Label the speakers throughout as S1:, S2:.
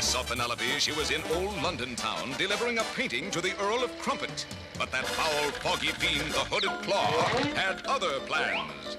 S1: last saw Penelope, she was in old London town delivering a painting to the Earl of Crumpet. But that foul, foggy fiend, the Hooded Claw, had other plans.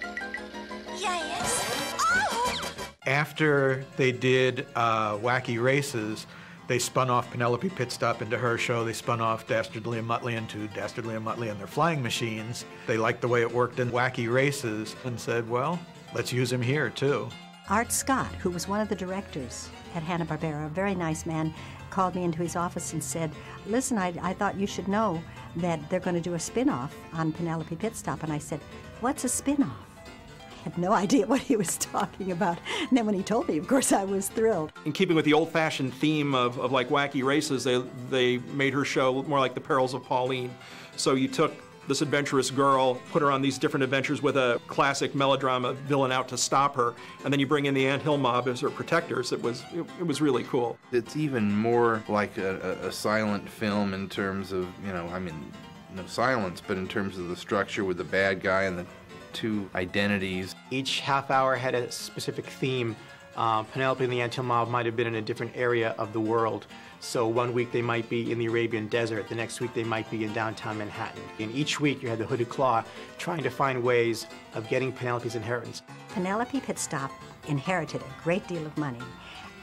S2: Yes. Oh!
S3: After they did uh, Wacky Races, they spun off Penelope Pitstop into her show. They spun off Dastardly and Muttley into Dastardly and Muttley and their flying machines. They liked the way it worked in Wacky Races and said, well, let's use him here too.
S4: Art Scott, who was one of the directors at Hanna-Barbera, a very nice man, called me into his office and said, listen, I, I thought you should know that they're going to do a spin-off on Penelope Pitstop. And I said, what's a spin-off? I had no idea what he was talking about. And then when he told me, of course, I was thrilled.
S5: In keeping with the old-fashioned theme of, of like wacky races, they, they made her show more like the perils of Pauline. So you took this adventurous girl, put her on these different adventures with a classic melodrama villain out to stop her, and then you bring in the Ant Hill mob as her protectors. It was it, it was really cool.
S6: It's even more like a, a, a silent film in terms of you know I mean no silence, but in terms of the structure with the bad guy and the two identities.
S7: Each half hour had a specific theme. Uh, Penelope and the Ant mob might have been in a different area of the world. So one week they might be in the Arabian desert, the next week they might be in downtown Manhattan. And each week you had the Hooded Claw trying to find ways of getting Penelope's inheritance.
S4: Penelope Pitstop inherited a great deal of money,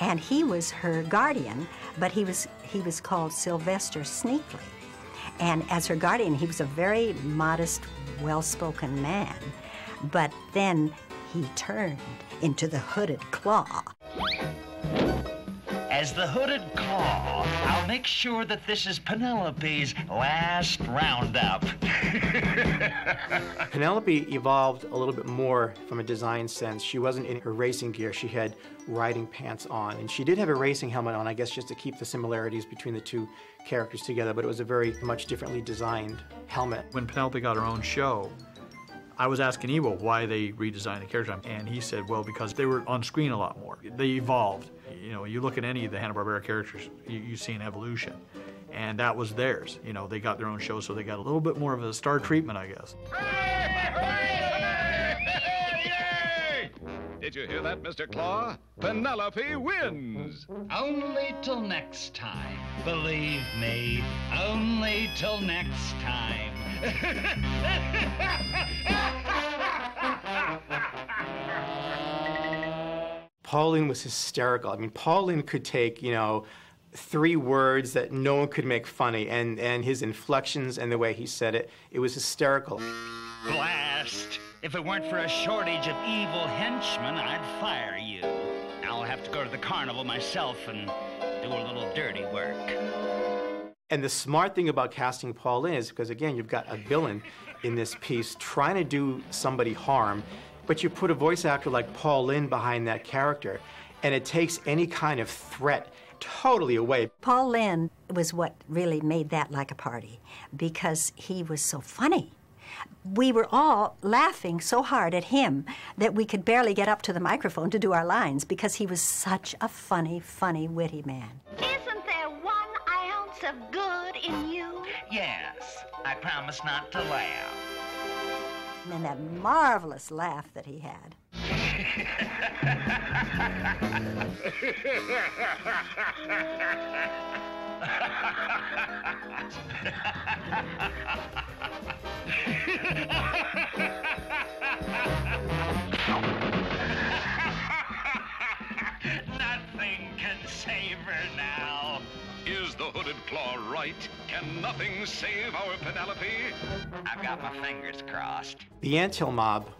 S4: and he was her guardian, but he was, he was called Sylvester Sneekly. And as her guardian, he was a very modest, well-spoken man. But then he turned into the Hooded Claw.
S8: As the Hooded Claw, I'll make sure that this is Penelope's last roundup.
S7: Penelope evolved a little bit more from a design sense. She wasn't in her racing gear, she had riding pants on. And she did have a racing helmet on, I guess, just to keep the similarities between the two characters together, but it was a very much differently designed helmet.
S3: When Penelope got her own show, I was asking Iwao why they redesigned the character, and he said, well, because they were on screen a lot more. They evolved. You know, you look at any of the Hanna-Barbera characters, you, you see an evolution. And that was theirs. You know, they got their own show, so they got a little bit more of a star treatment, I guess.
S1: Did you hear that, Mr. Claw? Penelope wins!
S8: Only till next time. Believe me, only till next time.
S7: Paul Lynde was hysterical. I mean, Paul Lynde could take, you know, three words that no one could make funny, and, and his inflections and the way he said it, it was hysterical.
S8: Blast! If it weren't for a shortage of evil henchmen, I'd fire you. I'll have to go to the carnival myself and do a little dirty work.
S7: And the smart thing about casting Paul Lynde is because, again, you've got a villain in this piece trying to do somebody harm, but you put a voice actor like Paul Lynde behind that character, and it takes any kind of threat totally away.
S4: Paul Lynde was what really made that like a party because he was so funny. We were all laughing so hard at him that we could barely get up to the microphone to do our lines because he was such a funny, funny, witty man.
S2: Isn't there one ounce of good in you?
S8: Yes, I promise not to laugh.
S4: And then that marvelous laugh that he had.
S1: right? Can nothing save our Penelope?
S8: I've got my fingers crossed.
S7: The Anthill mob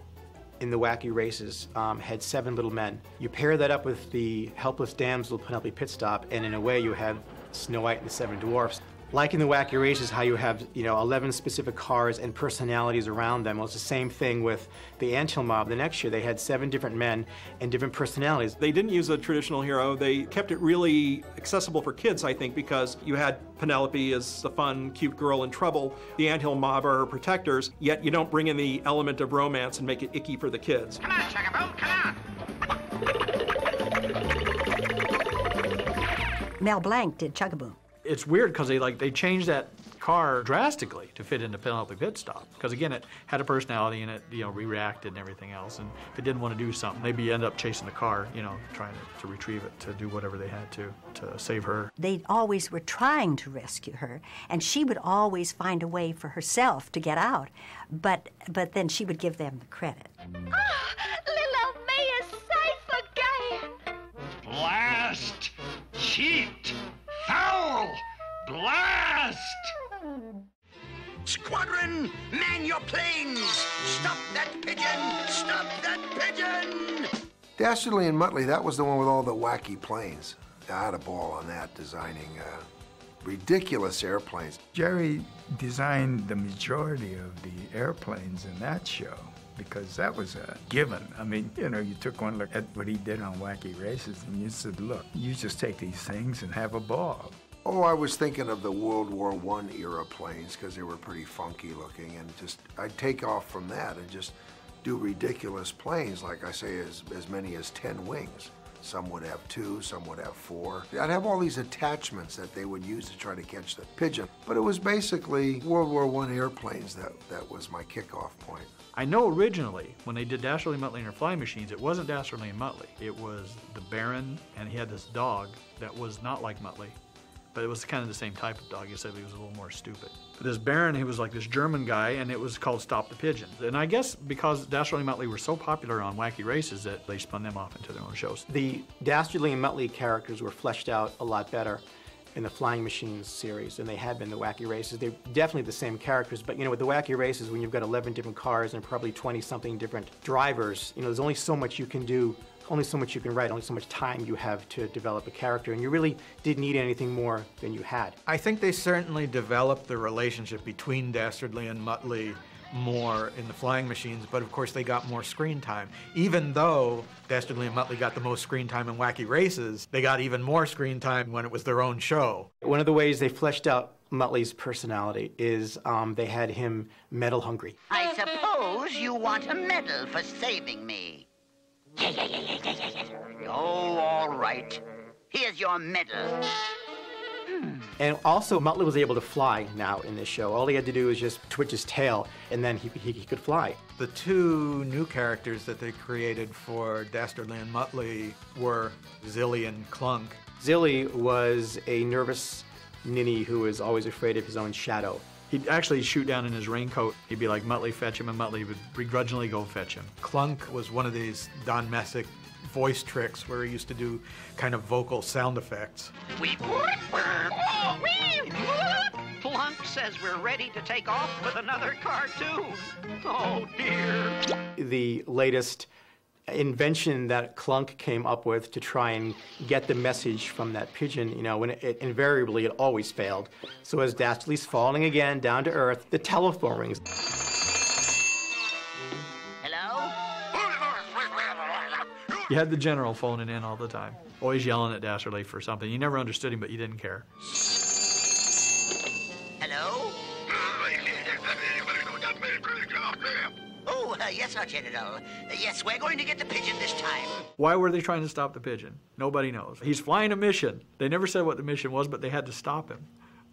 S7: in the wacky races um, had seven little men. You pair that up with the helpless damsel Penelope Pitstop, and in a way you have Snow White and the Seven Dwarfs. Like in the wacky races, how you have you know 11 specific cars and personalities around them. Well, it's the same thing with the Anthill mob. The next year they had seven different men and different personalities.
S5: They didn't use a traditional hero. They kept it really accessible for kids, I think, because you had Penelope as the fun, cute girl in trouble. The Anthill mob are her protectors, yet you don't bring in the element of romance and make it icky for the kids.
S8: Come on, Chugga-Boom, come on.
S4: Mel Blanc did Chugga-Boom.
S3: It's weird because they like they changed that car drastically to fit into Penelope Pitstop. Because again, it had a personality and it, you know, reacted and everything else. And if it didn't want to do something, maybe end up chasing the car, you know, trying to, to retrieve it, to do whatever they had to to save her.
S4: They always were trying to rescue her, and she would always find a way for herself to get out. But but then she would give them the credit.
S2: Ah, little May is safe again.
S8: Blast! Cheat! Foul! Blast!
S9: Squadron, man your planes! Stop that pigeon! Stop that pigeon!
S10: Dastardly and Muttley, that was the one with all the wacky planes. I had a ball on that, designing uh, ridiculous airplanes.
S11: Jerry designed the majority of the airplanes in that show because that was a given. I mean, you know, you took one look at what he did on Wacky Races and you said, look, you just take these things and have a ball.
S10: Oh, I was thinking of the World War I era planes because they were pretty funky looking, and just I'd take off from that and just do ridiculous planes, like I say, as, as many as 10 wings. Some would have two, some would have four. I'd have all these attachments that they would use to try to catch the pigeon. But it was basically World War I airplanes that, that was my kickoff point.
S3: I know originally when they did Dastardly Muttley and her flying machines, it wasn't Dastardly and Muttley. It was the Baron, and he had this dog that was not like Muttley, but it was kind of the same type of dog. He said he was a little more stupid. But this Baron, he was like this German guy, and it was called Stop the Pigeon. And I guess because Dastardly and Muttley were so popular on Wacky Races that they spun them off into their own shows.
S7: The Dastardly and Muttley characters were fleshed out a lot better in the Flying Machines series than they had been the Wacky Races. They're definitely the same characters, but you know, with the Wacky Races, when you've got 11 different cars and probably 20 something different drivers, you know, there's only so much you can do, only so much you can write, only so much time you have to develop a character, and you really didn't need anything more than you had.
S5: I think they certainly developed the relationship between Dastardly and Muttley more in the flying machines, but of course they got more screen time. Even though Dastardly and Muttley got the most screen time in Wacky Races, they got even more screen time when it was their own show.
S7: One of the ways they fleshed out Muttley's personality is um, they had him medal hungry.
S9: I suppose you want a medal for saving me. Right. Here's your medal. Hmm.
S7: And also, Muttley was able to fly now in this show. All he had to do was just twitch his tail, and then he, he, he could fly.
S5: The two new characters that they created for Dastardly and Muttley were Zilly and Clunk.
S7: Zilly was a nervous ninny who was always afraid of his own shadow.
S3: He'd actually shoot down in his raincoat. He'd be like, Muttley, fetch him, and Muttley would begrudgingly go fetch him.
S5: Clunk was one of these Don Messick voice tricks where he used to do kind of vocal sound effects.
S9: We.
S12: Plunk oh, says we're ready to take off with another cartoon. Oh dear.
S7: The latest invention that Clunk came up with to try and get the message from that pigeon, you know, when it, it invariably it always failed. So as Dastardly's falling again down to earth, the telephone rings.
S3: You had the general phoning in all the time, always yelling at Dastardly for something. You never understood him, but you didn't care.
S9: Hello? Oh, uh, yes, our general. Uh, yes, we're going to get the pigeon this time.
S3: Why were they trying to stop the pigeon? Nobody knows. He's flying a mission. They never said what the mission was, but they had to stop him.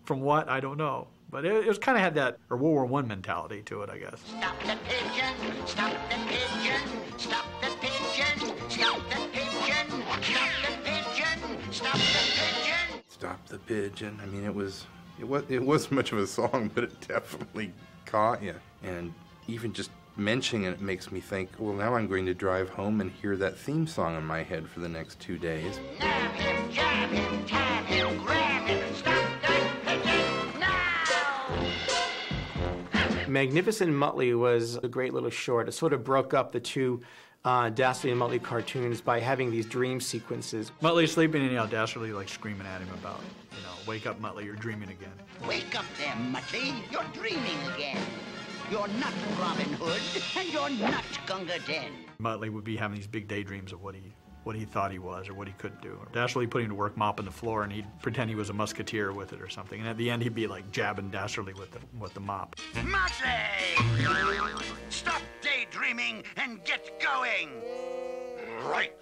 S3: From what, I don't know. But it, it was kind of had that or World War One mentality to it, I guess.
S9: Stop the pigeon! Stop the pigeon! Stop the pigeon! Stop the pigeon! Stop the pigeon! Stop the pigeon!
S6: Stop the pigeon. I mean, it was it was it wasn't much of a song, but it definitely caught you. And even just mentioning it makes me think, well, now I'm going to drive home and hear that theme song in my head for the next two days.
S7: Magnificent Muttley was a great little short. It sort of broke up the two uh, Dastardly and Muttley cartoons by having these dream sequences.
S3: Muttley's sleeping and you know, Dastardly like screaming at him about, you know, wake up Muttley, you're dreaming again.
S9: Wake up there, Muttley. You're dreaming again. You're not Robin Hood, and you're not Gunga Din.
S3: Muttley would be having these big daydreams of what he what he thought he was or what he could do. Dastardly put him to work mopping the floor and he'd pretend he was a musketeer with it or something. And at the end he'd be like jabbing Dastardly with the with the mop.
S9: Muttley! Stop daydreaming and get going! Right.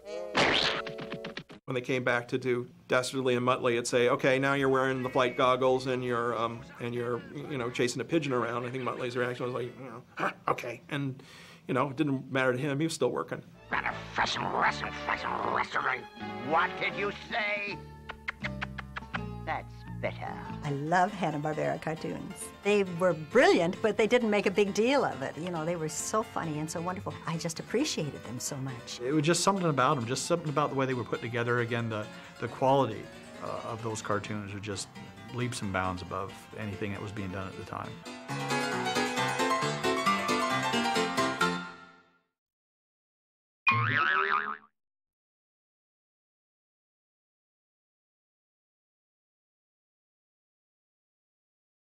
S5: When they came back to do Dastardly and Muttley, it'd say, "Okay, now you're wearing the flight goggles and you're um, and you're you know chasing a pigeon around." I think Muttley's reaction was like, you know, "Huh, "Okay," and you know, it didn't matter to him. He was still working. Got a fresh and fresh and fresh and restaurant.
S9: What did you say? That's better.
S4: I love Hanna-Barbera cartoons. They were brilliant, but they didn't make a big deal of it. You know, they were so funny and so wonderful. I just appreciated them so much.
S3: It was just something about them, just something about the way they were put together. Again, the, the quality uh, of those cartoons were just leaps and bounds above anything that was being done at the time.